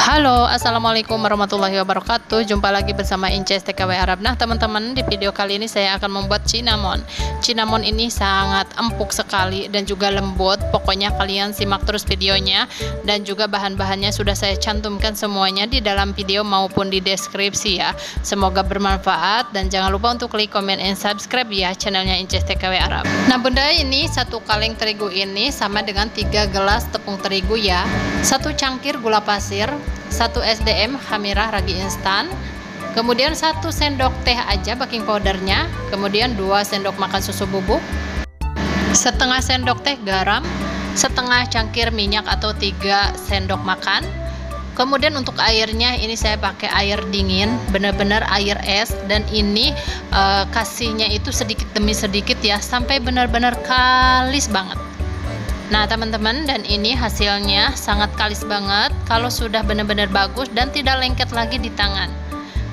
Halo, Assalamualaikum warahmatullahi wabarakatuh. Jumpa lagi bersama Inces TKW Arab. Nah teman-teman, di video kali ini saya akan membuat cinnamon. Cinnamon ini sangat empuk sekali dan juga lembut. Pokoknya kalian simak terus videonya. Dan juga bahan-bahannya sudah saya cantumkan semuanya di dalam video maupun di deskripsi ya. Semoga bermanfaat dan jangan lupa untuk klik komen and subscribe ya channelnya Inces TKW Arab. Nah bunda ini satu kaleng terigu ini sama dengan 3 gelas tepung terigu ya. Satu cangkir gula pasir 1 SDM Hamirah ragi instan. Kemudian 1 sendok teh aja baking powdernya. Kemudian 2 sendok makan susu bubuk. Setengah sendok teh garam. Setengah cangkir minyak atau 3 sendok makan. Kemudian untuk airnya ini saya pakai air dingin. Benar-benar air es. Dan ini uh, kasihnya itu sedikit demi sedikit ya. Sampai benar-benar kalis banget Nah teman-teman dan ini hasilnya sangat kalis banget kalau sudah benar-benar bagus dan tidak lengket lagi di tangan.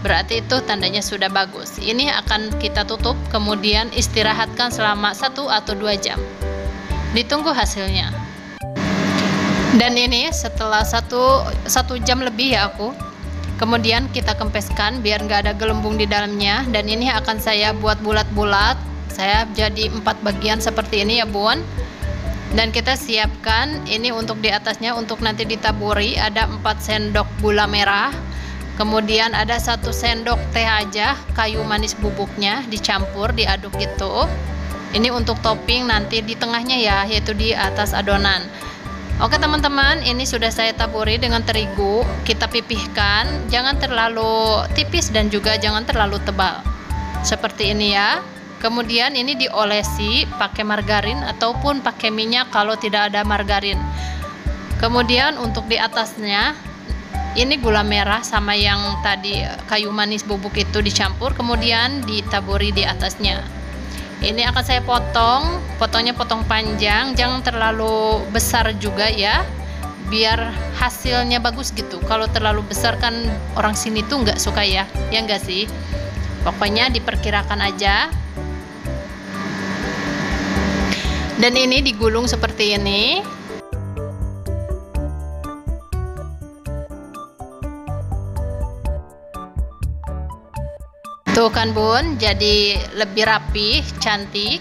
Berarti itu tandanya sudah bagus. Ini akan kita tutup kemudian istirahatkan selama satu atau dua jam. Ditunggu hasilnya. Dan ini setelah satu, satu jam lebih ya aku. Kemudian kita kempeskan biar nggak ada gelembung di dalamnya. Dan ini akan saya buat bulat-bulat. Saya jadi empat bagian seperti ini ya bun dan kita siapkan ini untuk di atasnya untuk nanti ditaburi. Ada 4 sendok gula merah kemudian ada satu sendok teh aja kayu manis bubuknya dicampur diaduk gitu. Ini untuk topping nanti di tengahnya ya yaitu di atas adonan. Oke teman-teman ini sudah saya taburi dengan terigu. Kita pipihkan jangan terlalu tipis dan juga jangan terlalu tebal. Seperti ini ya kemudian ini diolesi pakai margarin ataupun pakai minyak kalau tidak ada margarin. Kemudian untuk di atasnya ini gula merah sama yang tadi kayu manis bubuk itu dicampur kemudian ditaburi di atasnya. Ini akan saya potong potongnya potong panjang jangan terlalu besar juga ya biar hasilnya bagus gitu. Kalau terlalu besar kan orang sini tuh nggak suka ya ya enggak sih? Pokoknya diperkirakan aja dan ini digulung seperti ini. Tuh kan bun jadi lebih rapi cantik.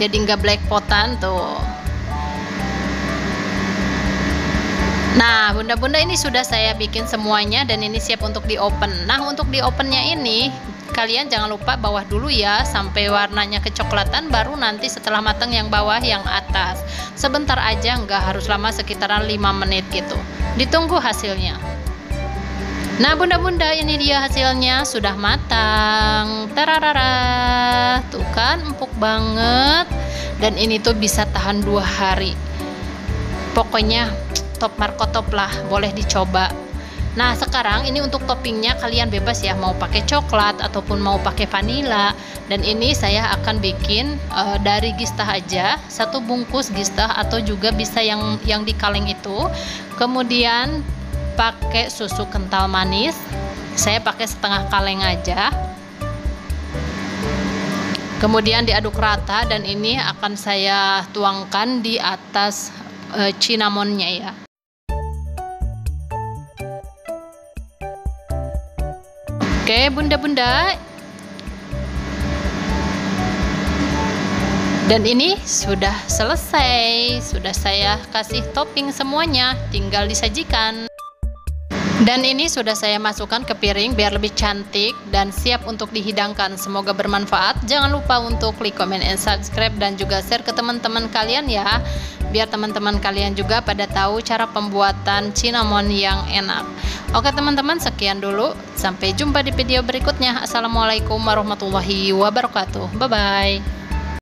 Jadi nggak black potan tuh Nah, bunda-bunda ini sudah saya bikin semuanya dan ini siap untuk di open. Nah, untuk di opennya ini kalian jangan lupa bawah dulu ya sampai warnanya kecoklatan baru nanti setelah matang yang bawah yang atas. Sebentar aja nggak harus lama sekitaran 5 menit gitu. Ditunggu hasilnya. Nah bunda-bunda ini dia hasilnya. Sudah matang. Tararara. Tuh kan empuk banget. Dan ini tuh bisa tahan dua hari. Pokoknya top markotop lah boleh dicoba. Nah sekarang ini untuk toppingnya kalian bebas ya mau pakai coklat ataupun mau pakai vanila. Dan ini saya akan bikin uh, dari gista aja satu bungkus gista atau juga bisa yang yang di kaleng itu. Kemudian pakai susu kental manis. Saya pakai setengah kaleng aja. Kemudian diaduk rata dan ini akan saya tuangkan di atas uh, cinnamonnya ya Oke, bunda-bunda. Dan ini sudah selesai. Sudah saya kasih topping semuanya, tinggal disajikan. Dan ini sudah saya masukkan ke piring biar lebih cantik dan siap untuk dihidangkan. Semoga bermanfaat. Jangan lupa untuk klik comment and subscribe dan juga share ke teman-teman kalian ya. Biar teman-teman kalian juga pada tahu cara pembuatan cinnamon yang enak. Oke teman-teman sekian dulu. Sampai jumpa di video berikutnya. Assalamualaikum warahmatullahi wabarakatuh. Bye bye